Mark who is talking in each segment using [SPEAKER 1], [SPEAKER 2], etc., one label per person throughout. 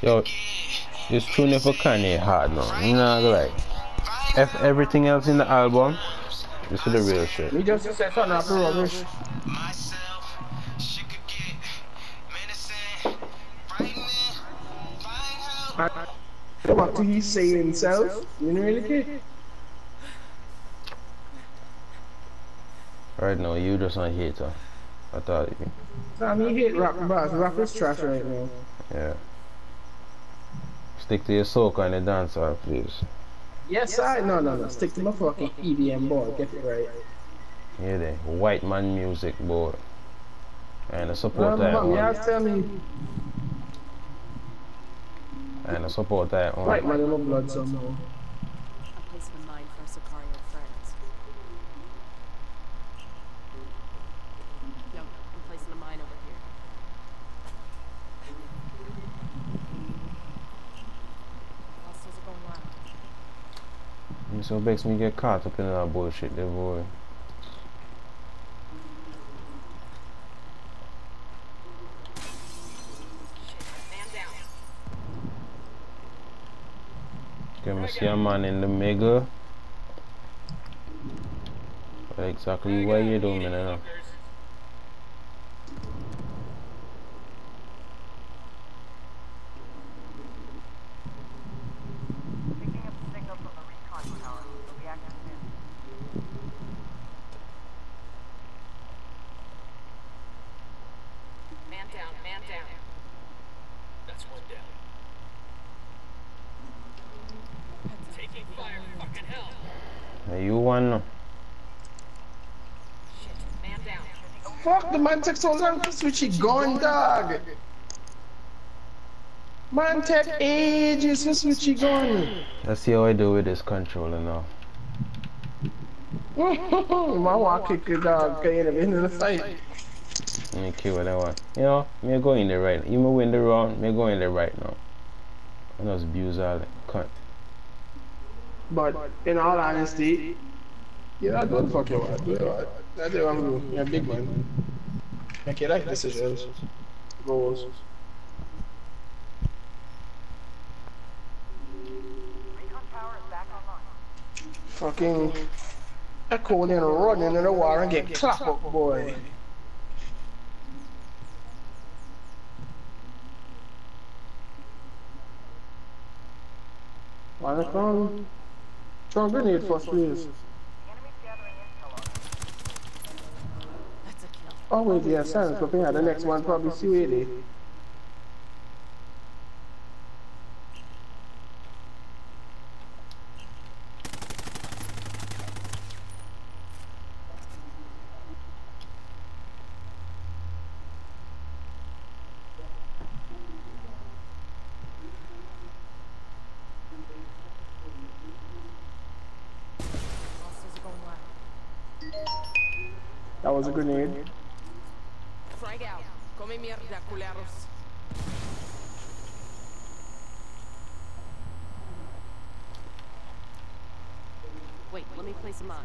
[SPEAKER 1] Yo, this tune for Kanye hard now. You know, like, F everything else in the album. This is the real shit.
[SPEAKER 2] We just said something after rubbish. What do he say himself? You know really care?
[SPEAKER 1] Right now, you just a hater. I thought you.
[SPEAKER 2] Sam, he hate rap, but rap is trash right now.
[SPEAKER 1] Yeah. Stick to your soca and the dancer, please.
[SPEAKER 2] Yes, I. No, no, no. Stick to my fucking EDM boy. Get it right.
[SPEAKER 1] Yeah, the white man music, boy. And I support
[SPEAKER 2] No,
[SPEAKER 1] that
[SPEAKER 2] mom,
[SPEAKER 1] one.
[SPEAKER 2] have tell me.
[SPEAKER 1] And I support that one.
[SPEAKER 2] White man in my blood somehow.
[SPEAKER 3] I'm placing a mine for Sicario friends. Yo, I'm placing a mine over here. Hostiles are going
[SPEAKER 1] So it makes me get caught up in that bullshit, there, boy. Okay, me see a man in the mega. Exactly what you doing, man? I know.
[SPEAKER 4] Picking up the signal from the recon tower. It'll be active soon.
[SPEAKER 3] Man down, man down.
[SPEAKER 5] That's one down. Taking fire, fucking hell.
[SPEAKER 1] Hey, you one now.
[SPEAKER 3] Shit, man down.
[SPEAKER 2] Fuck, the man takes so long to switch it gun, dog. Man take ages to switch it gun.
[SPEAKER 1] Let's see how I do with this controller now.
[SPEAKER 2] want to kick the dog, never into the fight.
[SPEAKER 1] Let me kill what I want. You know, me go in the right. You may win the round, me go in the right now. I just abuse all that cunt.
[SPEAKER 2] But in all honesty, yeah, I don't fuck you want. Do what? That's what I'm. You're a big man. Make your life decisions. Goals. Fucking echo and run into the war and get clapped up, boy. Wanna come? Throw a grenade first, please.
[SPEAKER 3] A
[SPEAKER 2] wait, yeah, Sans, but yeah, the next one probably C80.
[SPEAKER 3] Hostiles are going wild.
[SPEAKER 2] That was a grenade.
[SPEAKER 3] Frag out. Come mierda, culeros. Wait, let me place a mine.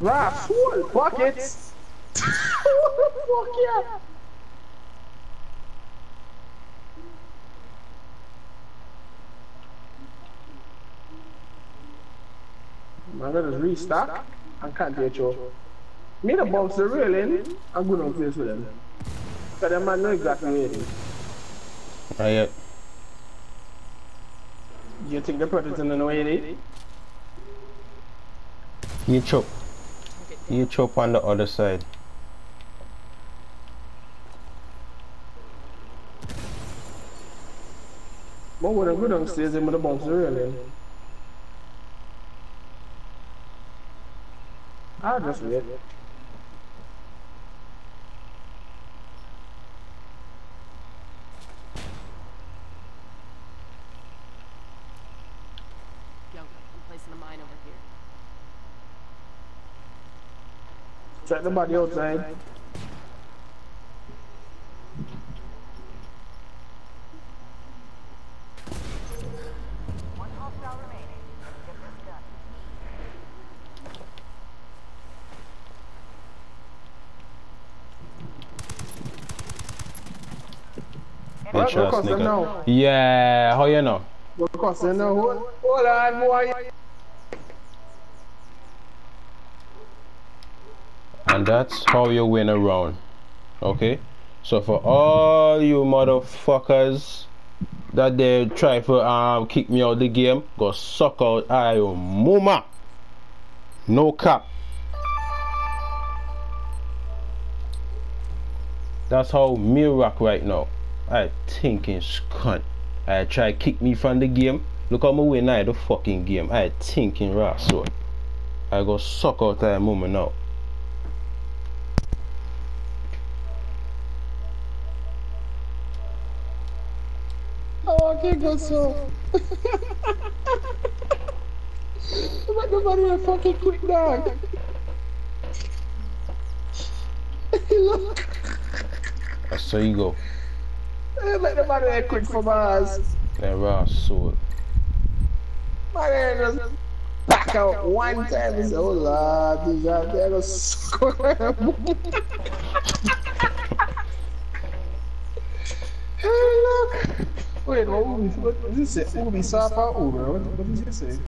[SPEAKER 2] Rap, full buckets. Fuck yeah. I'm gonna just restock and can't take you. Me the bounce the railing, I'm going to place with them. Because them man know exactly where it is.
[SPEAKER 1] Not yet.
[SPEAKER 2] You think the predator know where it is?
[SPEAKER 1] You chop. You chop on the other side.
[SPEAKER 2] But when I go downstairs, I'm gonna bounce the railing. I'll just wait.
[SPEAKER 3] Yo, I'm placing a mine over here.
[SPEAKER 2] Check the body outside.
[SPEAKER 4] One hostile
[SPEAKER 2] What-
[SPEAKER 1] Bitch
[SPEAKER 2] what
[SPEAKER 1] ass nigga. Yeah, how you know?
[SPEAKER 2] What cost them now? Hold, on, boy.
[SPEAKER 1] And that's how you win a round. Okay? So for all you motherfuckers that they try to um kick me out the game, go suck out I mama. No cap. That's how me rock right now. I thinking cunt. I try kick me from the game. Look how me win I the fucking game. I thinking so. I go suck out that mama now.
[SPEAKER 2] Oh, I can't go so. the nobody a fucking quick dog. Look,
[SPEAKER 1] That's how you go.
[SPEAKER 2] Eh, let nobody a quick for Mars.
[SPEAKER 1] That raw sword.
[SPEAKER 2] My man just back out one time and say, oh lord, this out there go square. Hey, look. Wait, what, what, what is this? Ubi Safa Uber? What, what does it say?